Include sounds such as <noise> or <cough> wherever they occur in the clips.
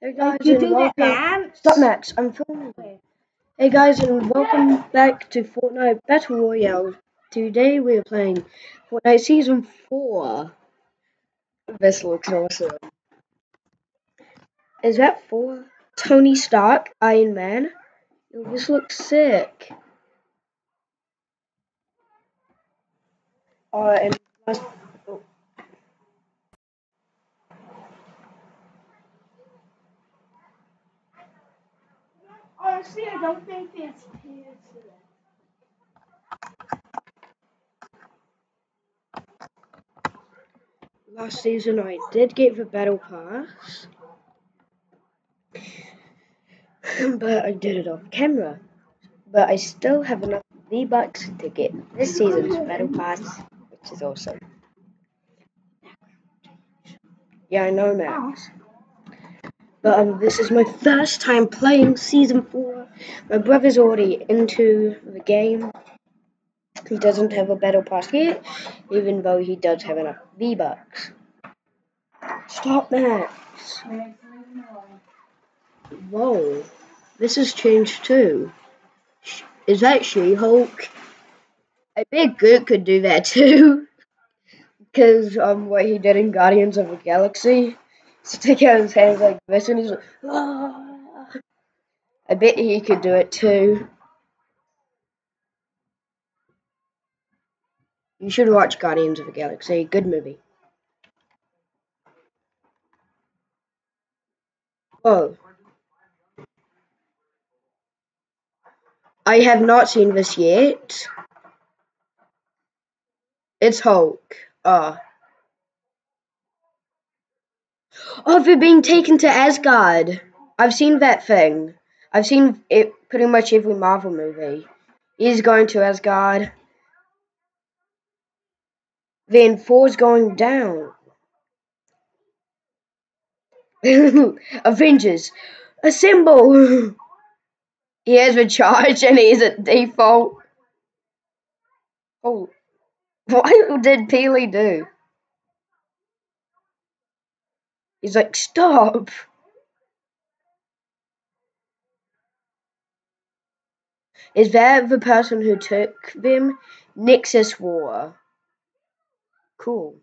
Hey guys, and welcome. Stop, Max. I'm filming. Hey guys, and welcome back to Fortnite Battle Royale. Today we are playing Fortnite Season Four. This looks awesome. Is that for Tony Stark, Iron Man? This looks sick. Uh, and Honestly, I don't think it's piercing. last season I did get the Battle Pass, <clears throat> but I did it off camera. But I still have enough V-Bucks to get this season's Battle Pass, which is awesome. Yeah, I know, Max. Um, this is my first time playing Season 4. My brother's already into the game. He doesn't have a Battle Pass yet, even though he does have enough V-Bucks. Stop, that! Whoa. This has changed too. Is that She-Hulk? I bet Groot could do that <laughs> too. Because um, what he did in Guardians of the Galaxy. Stick out his hands like this and he's like, "Ah." I bet he could do it too. You should watch Guardians of the Galaxy. Good movie. Oh. I have not seen this yet. It's Hulk. Ah. Oh, they're being taken to Asgard. I've seen that thing. I've seen it pretty much every Marvel movie. He's going to Asgard. Then Thor's going down. <laughs> Avengers, assemble! <laughs> He has a charge and he he's at default. Oh, <laughs> what did Peely do? He's like, stop! Is that the person who took them? Nexus War. Cool.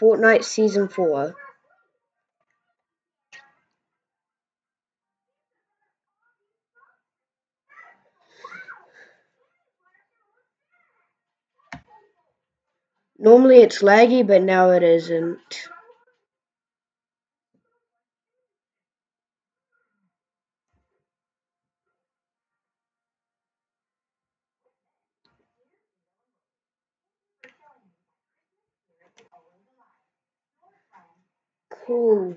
Fortnite Season 4. Normally it's laggy, but now it isn't. Cool.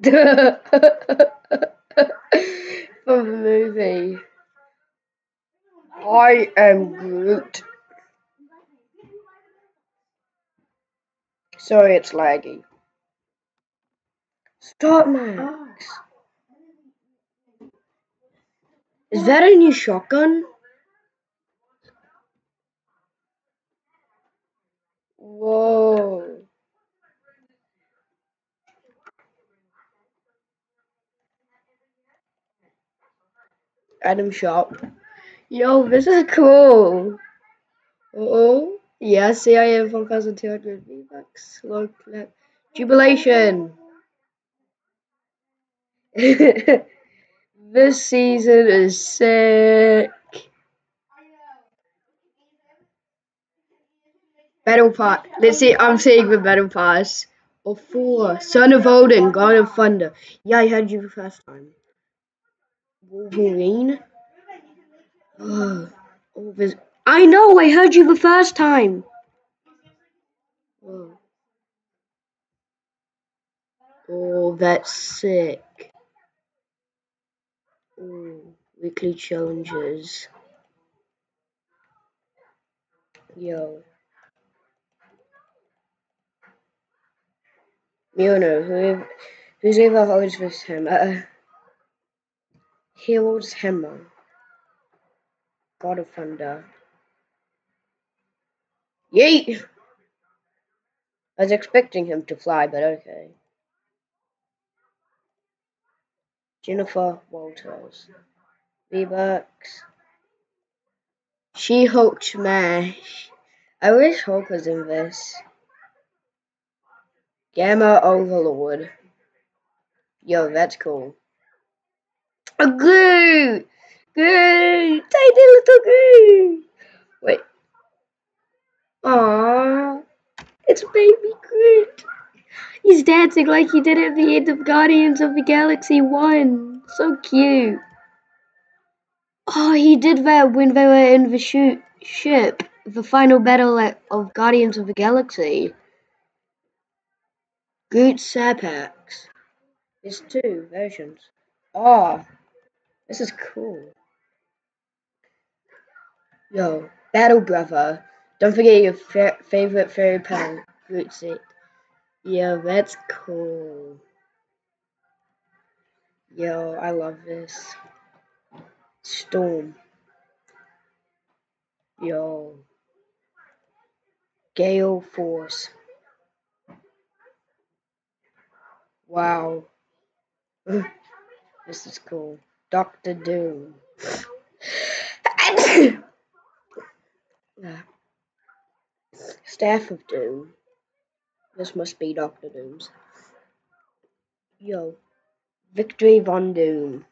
<laughs> From the movie. I am Groot. Sorry, it's laggy. Stop, Max. Is that a new shotgun? Whoa. Item shop. Yo, this is cool. Oh, yeah, see, I have 1,200 V-Bucks. Look, look. Jubilation. <laughs> this season is sick. Battle Pass. Let's see, I'm seeing the Battle Pass. Or four. Son of Odin, God of Thunder. Yeah, I had you the first time. Wolverine. <sighs> Oh. I know, I heard you the first time. <sighs> Oh, that's sick. Oh, weekly challenges. Yo. Mjolnir, who, who's ever holds this hammer? He uh, holds hammer. God of Thunder. Yeet! I was expecting him to fly, but okay. Jennifer Walters. V-Bucks. She-Hulk Smash. I wish Hulk was in this. Gamma Overlord. Yo, that's cool. A Groot! Groot! Tiny little Groot! Wait. Aww. It's baby Groot. He's dancing like he did at the end of Guardians of the Galaxy 1. So cute. Oh, he did that when they were in the shoot ship. The final battle of Guardians of the Galaxy. Groot Sapax. There's two versions. Oh, this is cool. Yo, Battle Brother. Don't forget your fa favorite fairy pal, Groot Set. Yo, that's cool. Yo, I love this. Storm. Yo. Gale Force. Wow. <laughs> this is cool. Doctor Doom. <coughs> Staff of Doom. This must be Doctor Doom's. Yo. Victory Von Doom.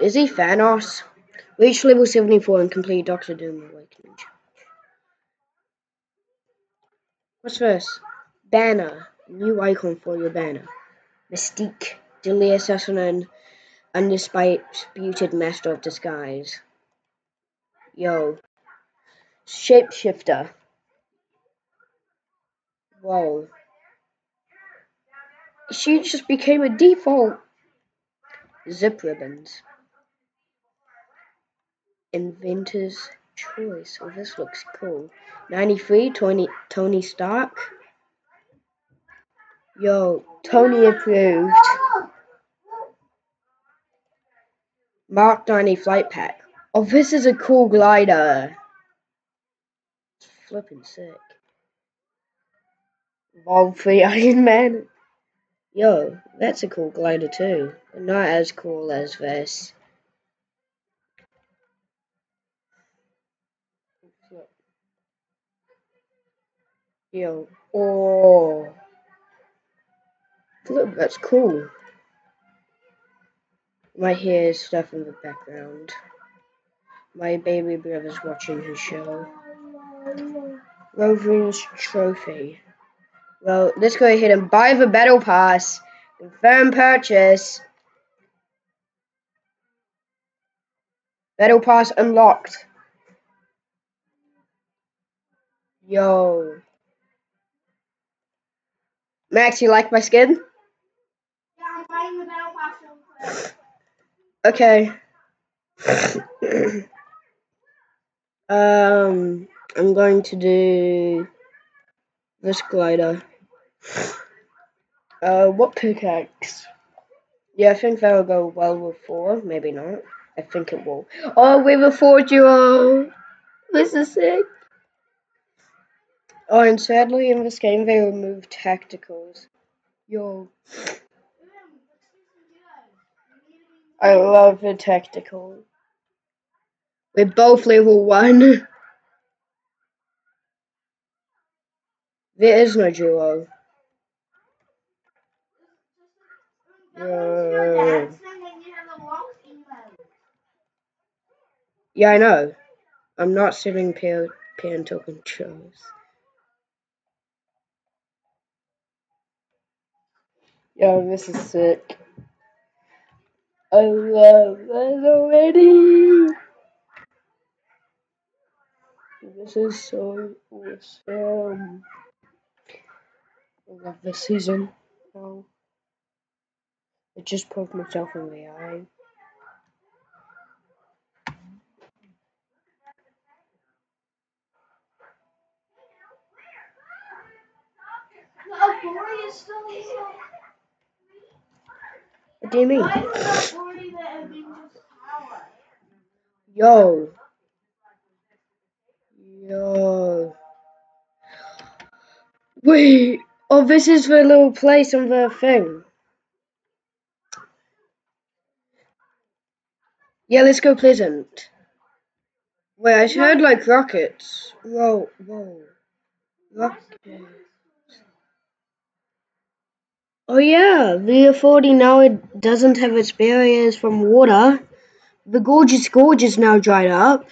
Is he Thanos? Reach level 74 and complete Doctor Doom Awakening What's this? Banner. New icon for your banner. Mystique. Deadly Assassin and Undisputed Master of Disguise. Yo. Shapeshifter. Whoa. She just became a default. Zip ribbons. Inventor's choice. Oh, this looks cool. 93, Tony, Tony Stark. Yo, Tony approved. Mark 90 flight pack. Oh, this is a cool glider. It's flipping sick. Vol 3 <laughs> Iron Man. Yo, that's a cool glider too. But not as cool as this. Yo, oh. Look, that's cool. My hair is stuff in the background. My baby brother's watching his show. Wolverine's Trophy. Well, let's go ahead and buy the Battle Pass. Confirm purchase. Battle Pass unlocked. Yo. Max, you like my skin? Yeah, I'm buying the Battle Pass Okay. um, I'm going to do this glider. Uh, what pickaxe? Yeah, I think that'll go well with four. Maybe not. I think it will. Oh, we have a four duo. This is sick. Oh, and sadly in this game they removed tacticals. Yo. I love the tactical. We're both level one. There is no duo. Yeah. Yeah, I know. I'm not pair pan token shows. Yo, this is sick. I love that already. This is so awesome. I love this season. Oh. I just poked myself in the eye. What do you mean? Yo. Yo. Wait. Oh, this is the little place on the thing. Yeah, let's go Pleasant. Wait, I heard like rockets. Whoa, whoa. Rockets. Oh yeah, the authority now it doesn't have its barriers from water. The gorgeous gorge is now dried up.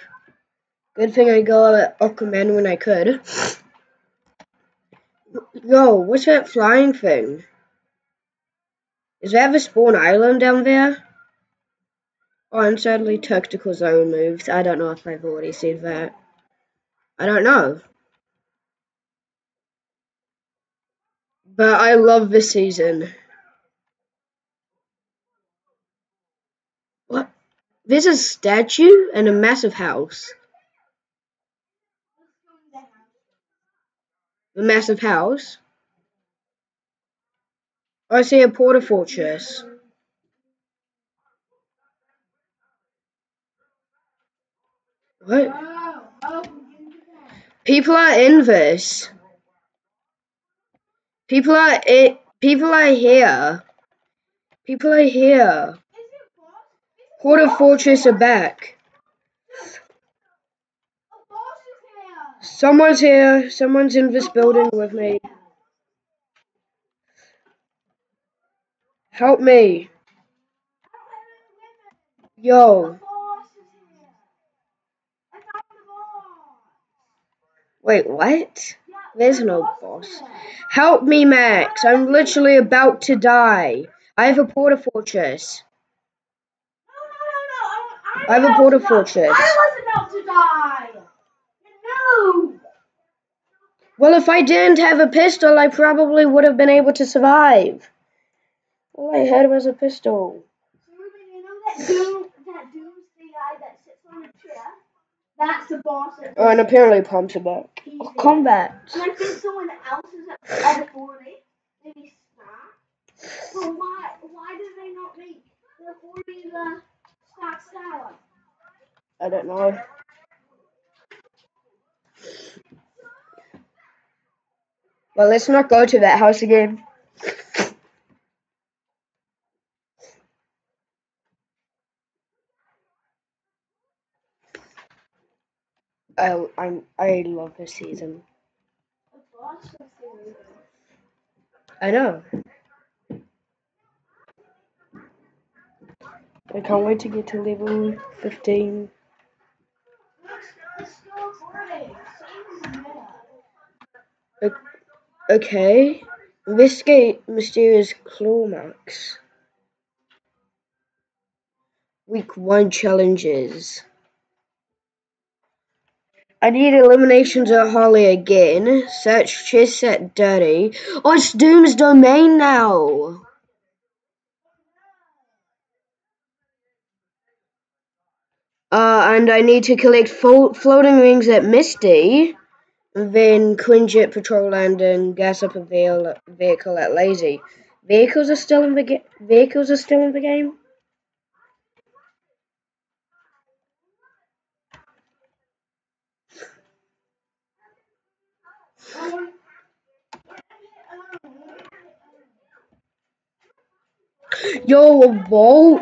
Good thing I got at Aquaman when I could. Yo, what's that flying thing? Is that the spawn island down there? Oh, and sadly tacticals are removed. I don't know if I've already said that. I don't know. But I love this season. There's a statue and a massive house. The massive house. I see a porta fortress. What? People are in this. People are it. People are here. People are here. Porta fortress are back. Someone's here. Someone's in this building with me. Help me. Yo. Wait, what? There's no boss. Help me, Max. I'm literally about to die. I have a porta fortress. I have a porta fortress. I was about to die. No. Well, if I didn't have a pistol, I probably would have been able to survive. All I had was a pistol. Ruben, you know that doom, that doomsday guy that sits on a chair? That's the boss. At Oh, and apparently pumps back. Oh, combat. And I think someone else is at, the 40. Maybe. So why why did they not make the 40 the? I don't know. Well, let's not go to that house again. I I'm I love this season. The boss was there. I know. I can't wait to get to level 15. Let's, let's go 40. Same in the middle. Okay. Investigate mysterious marks. Week 1 challenges. I need eliminations at Holly again. Search chest set dirty. Oh, it's Doom's domain now. Uh, and I need to collect flo- floating rings at Misty. Then Quinjet Patrol Land and gas up a vehicle at Lazy. Vehicles are still in the vehicles are still in the game. Yo, a Bolt.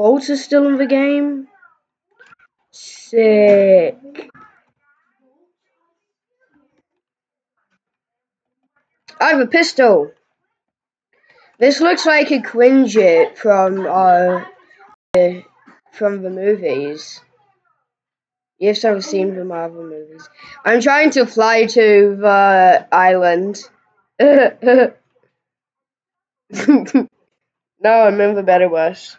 Bolts are still in the game. Sick. I have a pistol. This looks like a Quinjet from uh from the movies. Yes, I've seen the Marvel movies. I'm trying to fly to the island. <laughs> no, I'm in the better worse.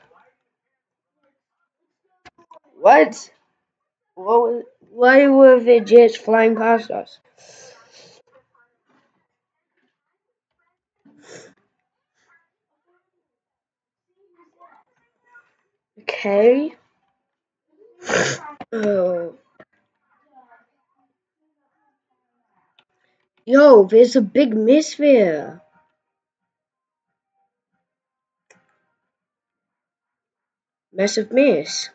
What? What? Why were the jets flying past us? Okay. <sighs> Oh. Yo, there's a big miss there. Massive miss.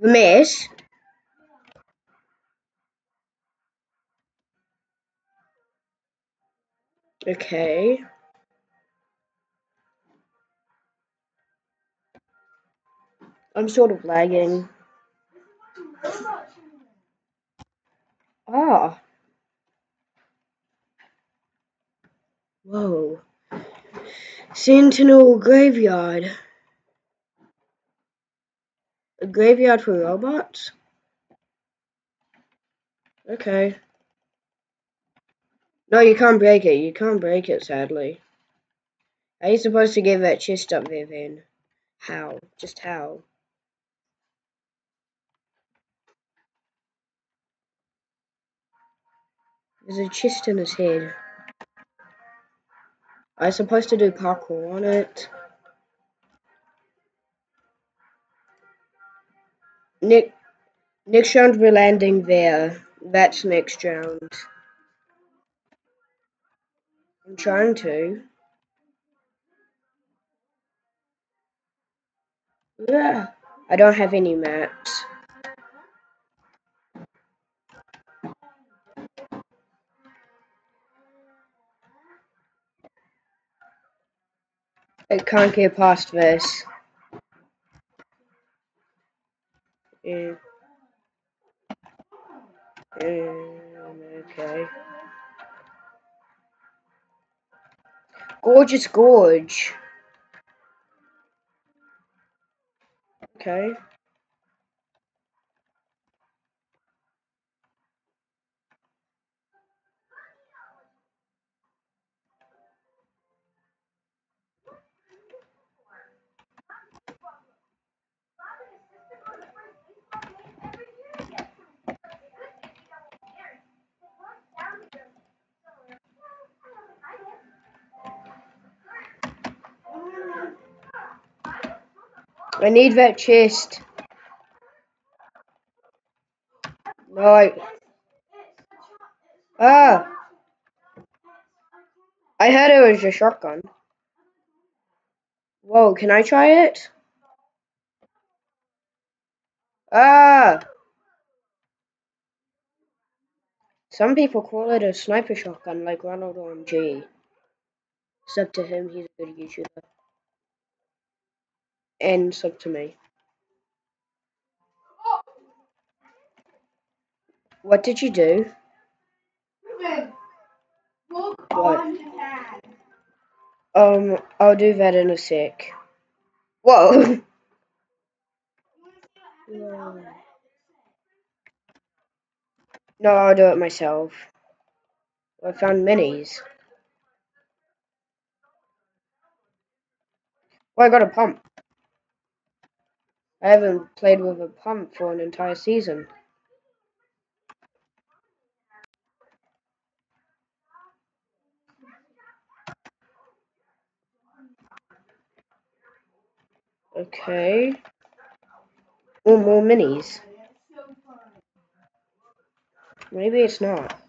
Ramesh. Okay. I'm sort of lagging. Ah. Whoa. Sentinel Graveyard. A graveyard for robots? Okay. No, you can't break it. You can't break it, sadly. Are you supposed to get that chest up there, then? How? Just how? There's a chest in his head. I'm supposed to do parkour on it. Nick, next round we're landing there. That's next round. I'm trying to. Yeah. I don't have any maps. I can't get past this. Um, okay. Gorgeous Gorge. Okay. I need that chest. I... Ah! I heard it was a shotgun. Whoa, can I try it? Ah! Some people call it a sniper shotgun, like Ronald OMG. It's up to him, he's a good YouTuber. And it's up to me. What did you do? What? Um, I'll do that in a sec. Whoa! <laughs> No, I'll do it myself. I found minis. Oh, I got a pump. I haven't played with a pump for an entire season. Okay. Or more minis. Maybe it's not.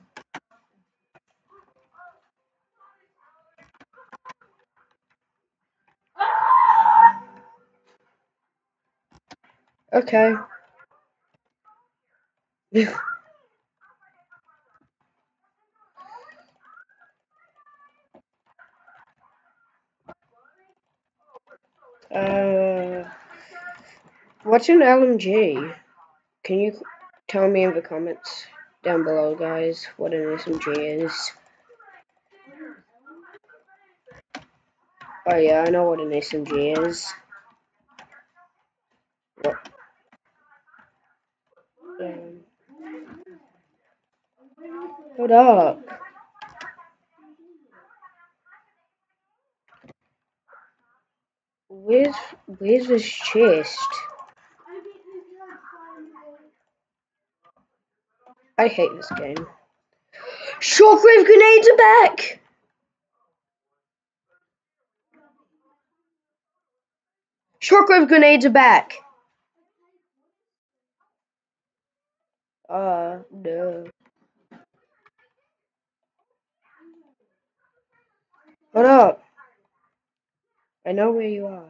Okay. <laughs> uh, what's an LMG? Can you tell me in the comments down below, guys, what an SMG is? Oh yeah, I know what an SMG is. What? Um, hold up. Where's where's this chest? I hate this game. Shockwave grenades are back! Shockwave grenades are back! Uh, no. Hold up. I know where you are.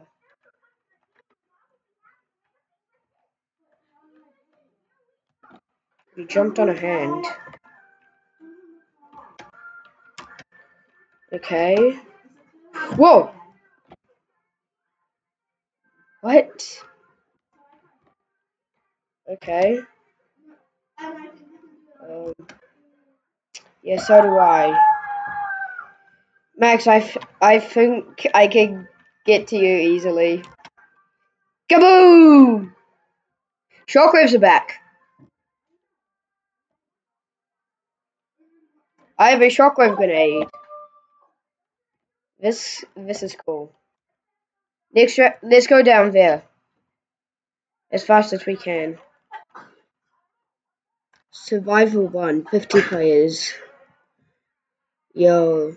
You jumped on a hand. Okay. Whoa! What? Okay. Um, yeah, so do I. Max, I, I think I can get to you easily. Kaboom! Shockwaves are back. I have a shockwave grenade. This this is cool. Next, let's go down there as fast as we can. Survival one, 50 players. Yo.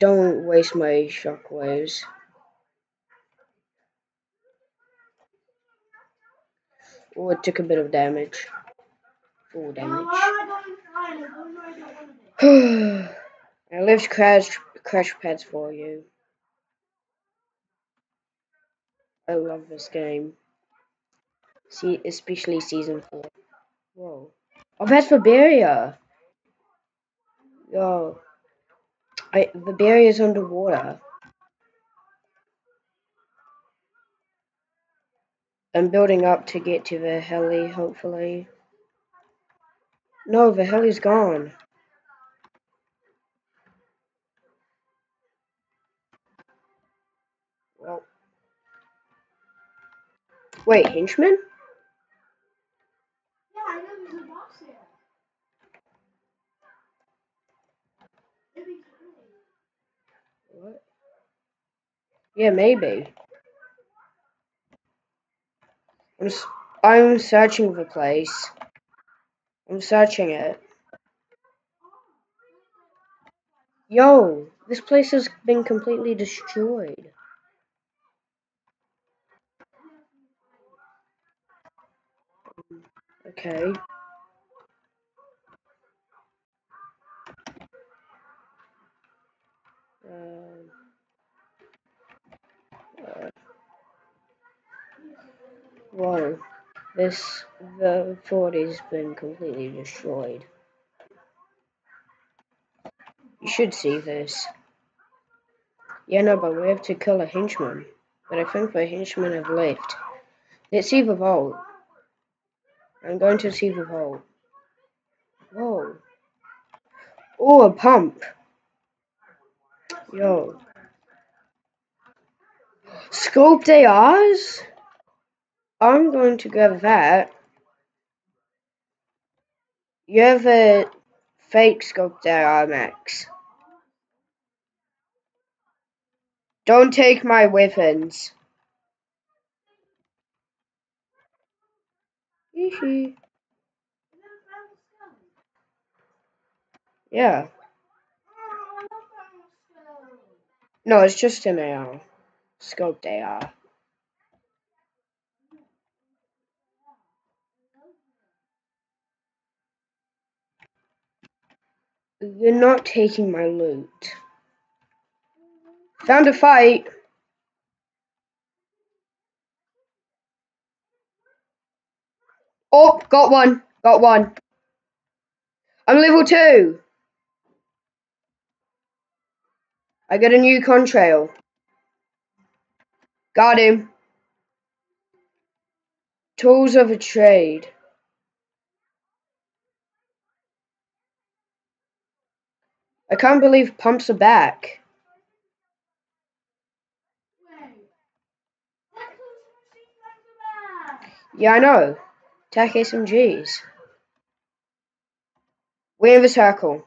Don't waste my shockwaves. Oh, it took a bit of damage. Full damage. <sighs> I left crash crash pads for you. I love this game. See, especially season four. Whoa. Oh, that's Viberia. Yo. I Viberia's underwater. I'm building up to get to the heli, hopefully. No, the heli's gone. Well. Wait, henchman? Yeah, I know there's a box here. Maybe it's really- What? Yeah, maybe. I'm, I'm searching the place. I'm searching it. Yo, this place has been completely destroyed. Okay. Um, uh. This, the fort has been completely destroyed. You should see this. Yeah, no, but we have to kill a henchman. But I think the henchmen have left. Let's see the vault. I'm going to see the vault. Whoa. Oh, a pump. Yo. Scope ARs? I'm going to grab that. You have a fake scope AR, Max. Don't take my weapons. Yeah. Oh, I love that one. No, it's just an AR. Um, Scoped AR. Uh, You're not taking my loot. Found a fight. Oh, got one. Got one. I'm level two. I got a new contrail. Got him. Tools of a trade. I can't believe pumps are back. Yeah, I know. Attack SMGs. We're in the circle.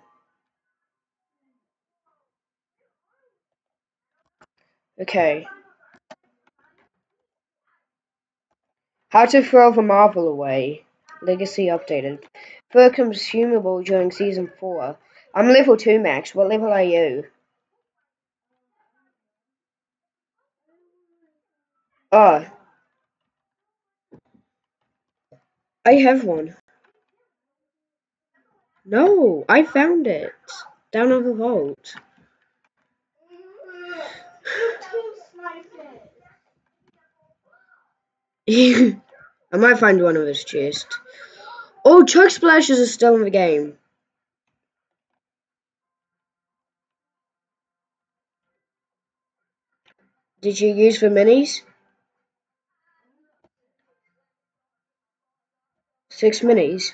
Okay. How to throw the marble away. Legacy updated. For consumable during season 4. I'm level 2 max. What level are you? Oh. I have one. No, I found it. Down in the vault. You two sniped it. <laughs> I might find one of his chest. Oh, chug splashes are still in the game. Did you use the minis? Six minis.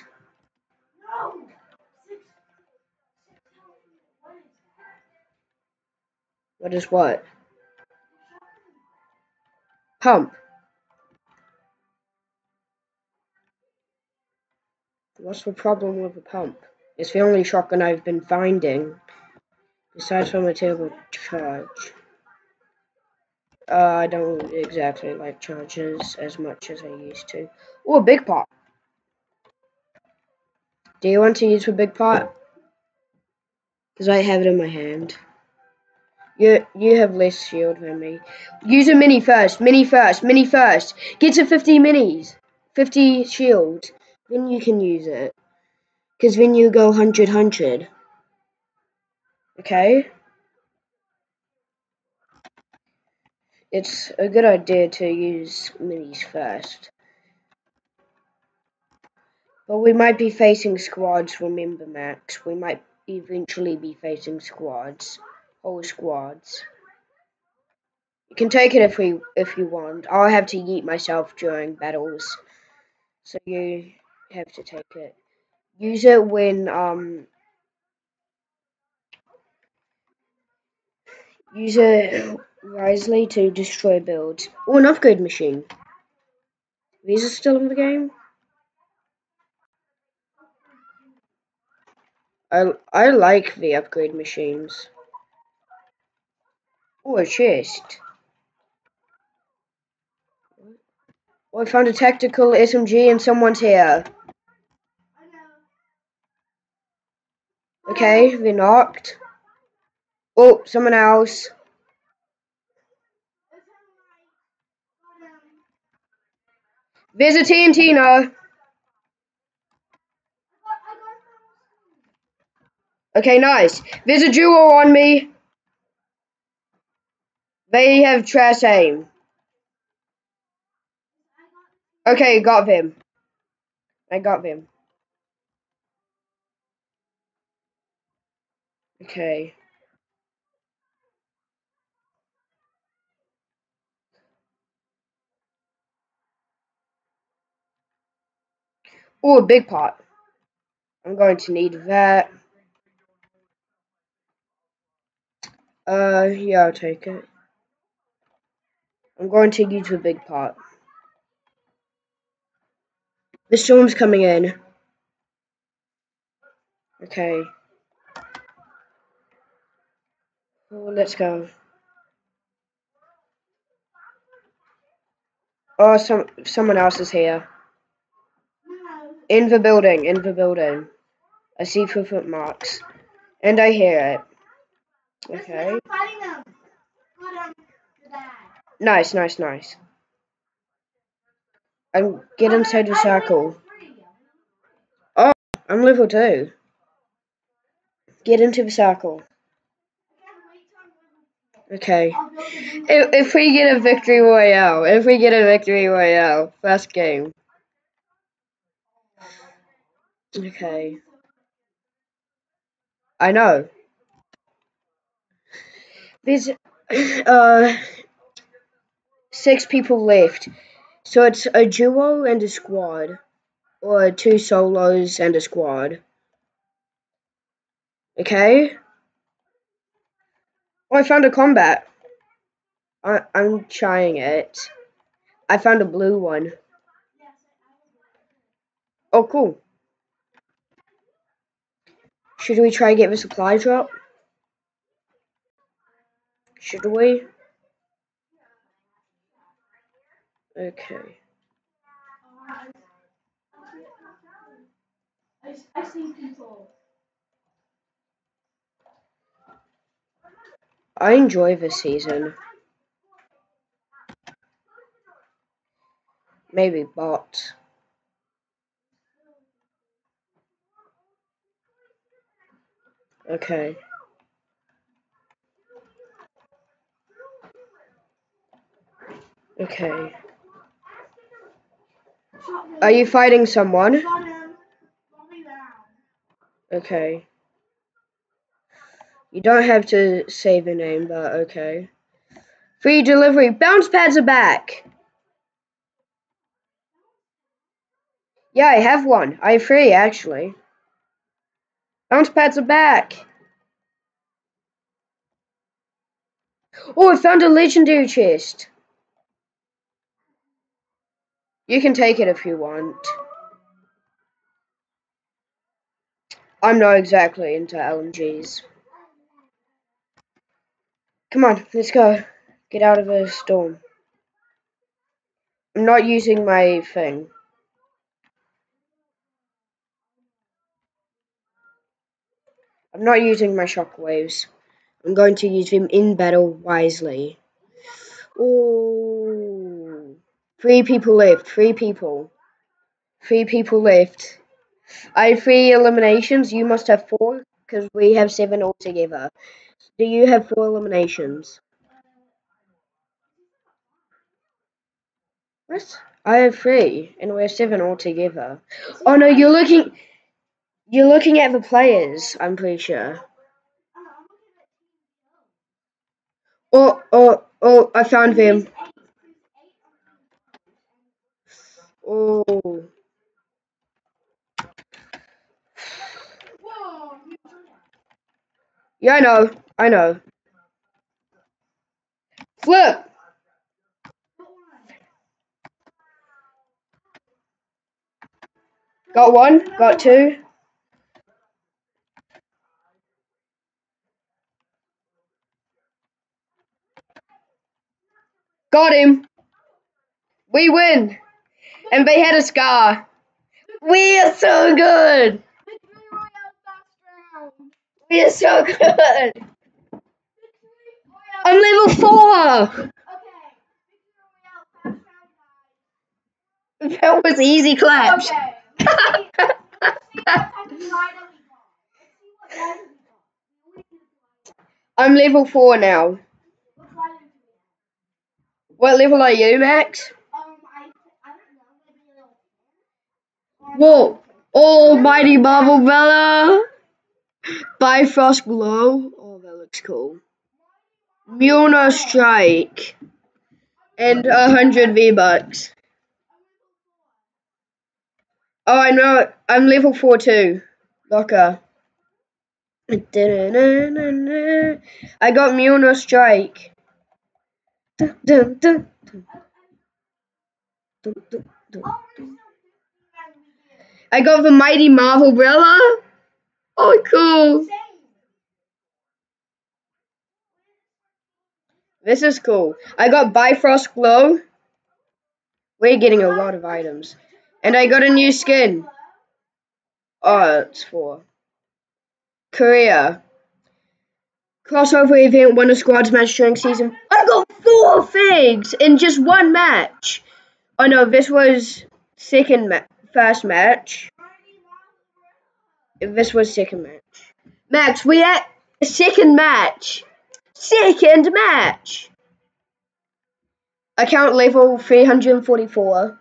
What is what? Pump. What's the problem with the pump? It's the only shotgun I've been finding. Besides from a table charge. Uh, I don't exactly like charges as much as I used to. Oh, a big pot. Do you want to use the big pot? Because I have it in my hand. You you have less shield than me. Use a mini first. Mini first. Mini first. Get to 50 minis. 50 shield. Then you can use it. Because then you go 100 100. Okay? It's a good idea to use minis first. But we might be facing squads, remember Max. We might eventually be facing squads. Whole squads. You can take it if we if you want. I'll have to yeet myself during battles. So you have to take it. Use it when um use it wisely to destroy builds. Oh an upgrade machine. These are still in the game? I I like the upgrade machines. Oh, a chest. Oh, I found a tactical SMG and someone's here. I know. Okay, they're knocked. Oh, someone else. There's a TNT now. Okay, nice. There's a duo on me. They have trash aim. Okay, got them. I got them. Okay. Oh, a big pot. I'm going to need that. Uh, yeah, I'll take it. I'm going to use the big pot. The storm's coming in. Okay. Oh, let's go. Oh, some someone else is here. In the building, in the building. I see foot footmarks. And I hear it. Okay. Nice, nice, nice. I'm get inside the circle. Oh, I'm level two. Get into the circle. Okay. If, if we get a victory royale, if we get a victory royale, first game. Okay. I know. There's uh six people left. So it's a duo and a squad. Or two solos and a squad. Okay? Oh, I found a combat. I, I'm trying it. I found a blue one. Oh, cool. Should we try to get the supply drop? Should we? Okay. I see people. I enjoy this season. Maybe bots. Okay. Okay. Are you fighting someone? Got him. Got me down. Okay. You don't have to say the name, but okay. Free delivery. Bounce pads are back. Yeah, I have one. I have three, actually. Bounce pads are back. Oh, I found a legendary chest. You can take it if you want. I'm not exactly into LMGs. Come on, let's go. Get out of the storm. I'm not using my thing. I'm not using my shockwaves. I'm going to use them in battle wisely. Oh, three people left. Three people. Three people left. I have three eliminations. You must have four because we have seven altogether. Do you have four eliminations? What? I have three, and we're seven altogether. Oh no, you're looking. You're looking at the players. I'm pretty sure. Oh, oh, oh! I found them. Oh. Yeah, I know. I know. Flip! Got one, got two. Got him. We win. And they had a scar. We are so good. We are so <laughs> good. I'm level four. That was easy claps. <laughs> I'm level four now. What level are you, Max? Whoa! Almighty Marvel Brella! Bifrost Glow. Oh, that looks cool. Mjolnir Strike. And a hundred V-Bucks. Oh, I know. I'm level 4 too. Locker. I got Mjolnir Strike. I got the Mighty Marvel Brella. Oh, cool. This is cool. I got Bifrost Glow. We're getting a lot of items. And I got a new skin. Oh, it's for Korea. Crossover event a squads match during season. I got four figs in just one match. Oh no, this was second ma first match. This was second match. Max, we at second match. Second match. Account level 344.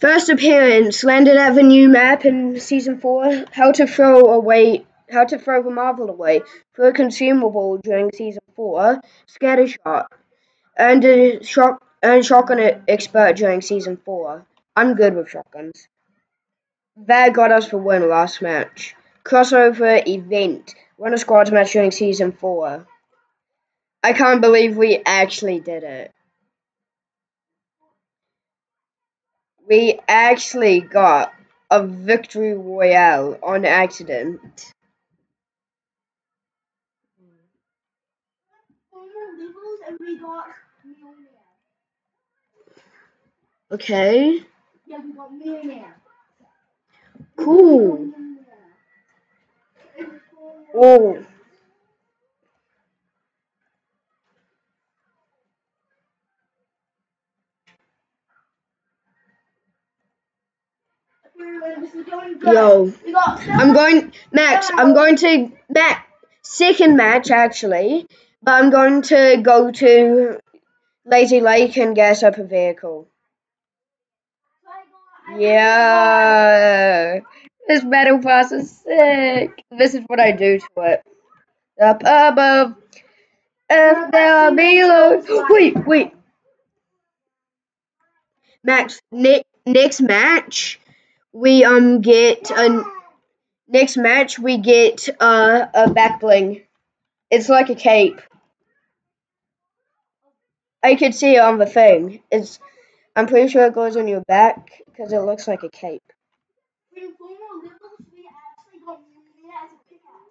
First appearance landed new map in season four. How to throw away, how to throw the marvel away for a consumable during season four. Scatter shot, and a shock and shotgun expert during season four. I'm good with shotguns. That got us the win last match. Crossover event. Run a squads match during season four. I can't believe we actually did it. we actually got a victory royale on accident. Okay. Yeah, we got millionaire. Cool. Oh. Yo, I'm going, Max, I'm going to, Max, second match actually, but I'm going to go to Lazy Lake and gas up a vehicle. Yeah, this battle pass is sick. This is what I do to it. Up above, and down below. <gasps> Wait, wait. Max, ne- next match, we um get a next match we get uh, a back bling. It's like a cape. I could see it on the thing. It's I'm pretty sure it goes on your back because it looks like a cape. In four more levels, we actually got Mimir as a pickaxe.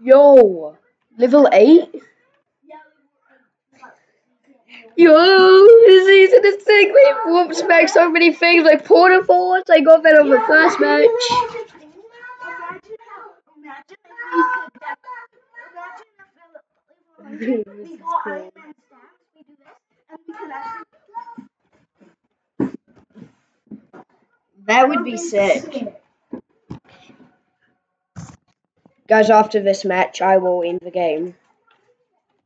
Yo, level eight. Yeah, we were, like, Yo, this season is sick. We whoops back so many things like porta forts. I got that on the first match. How, imagine if we could, def- imagine if we, we got Iron Man stamps, we do this, and we could actually. That would be sick. Guys, after this match, I will end the game.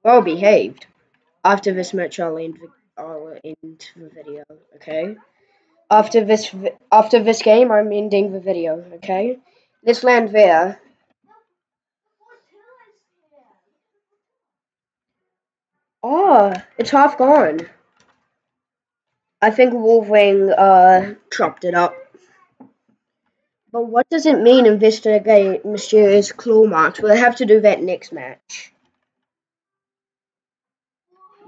Well behaved. After this match, I'll end the, I'll end the video. Okay. After this, after this game, I'm ending the video. Okay. Let's land there. Oh, it's half gone. I think Wolverine uh chopped it up. But what does it mean investigate mysterious claw marks? We'll have to do that next match.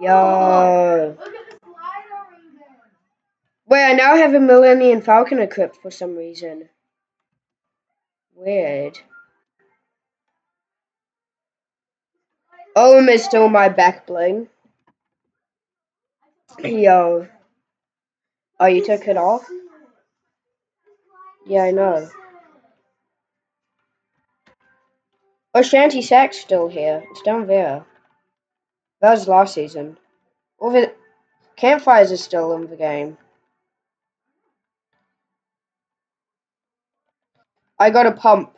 Yo. Wait, I now have a Millennium Falcon equipped for some reason. Weird. Oh, is still my back bling. Yo. Oh, you took it off? Yeah, I know. Oh, Shanty Sack's still here. It's down there. That was last season. All the campfires are still in the game. I got a pump.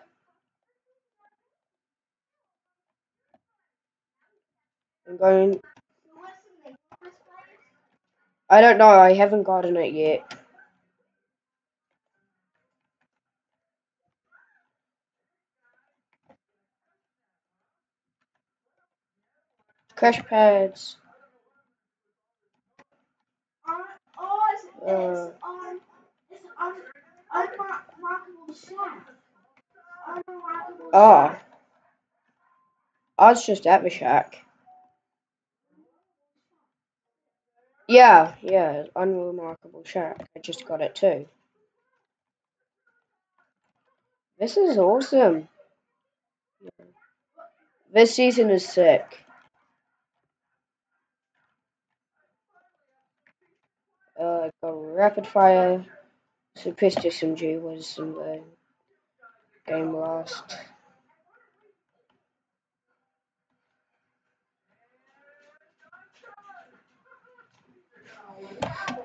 I'm going. I don't know. I haven't gotten it yet. Shaft. Unmarkable Oh. shaft. Uh, ah. I was just at the shack. Yeah, yeah, unremarkable shack. I just got it too. This is awesome. This season is sick. Uh, got rapid fire. So Superstitious MG was in the game last.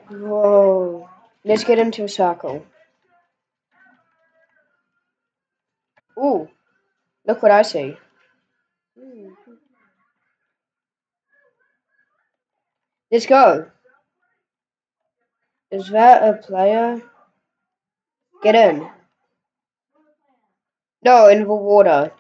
Whoa. Let's get into a circle. Ooh. Look what I see. Let's go. Is that a player? Get in. No, in the water.